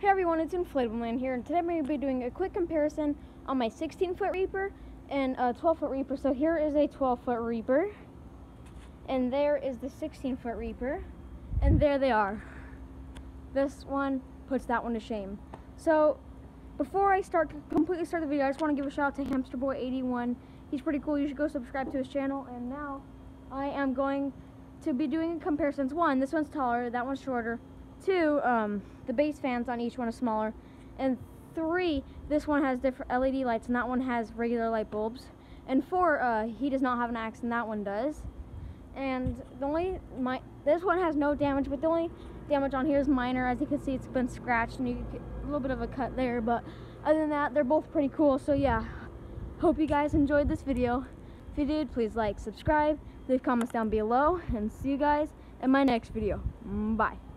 Hey everyone, it's Inflatable Man here, and today I'm going to be doing a quick comparison on my 16 foot Reaper and a 12 foot Reaper. So here is a 12 foot Reaper, and there is the 16 foot Reaper, and there they are. This one puts that one to shame. So before I start completely start the video, I just want to give a shout out to Hamster Boy 81. He's pretty cool. You should go subscribe to his channel. And now I am going to be doing comparisons. One, this one's taller, that one's shorter. Two, um, the base fans on each one are smaller. And three, this one has different LED lights and that one has regular light bulbs. And four, uh, he does not have an axe and that one does. And the only, my, this one has no damage, but the only damage on here is minor. As you can see, it's been scratched and you get a little bit of a cut there. But other than that, they're both pretty cool. So yeah, hope you guys enjoyed this video. If you did, please like, subscribe, leave comments down below, and see you guys in my next video. Bye.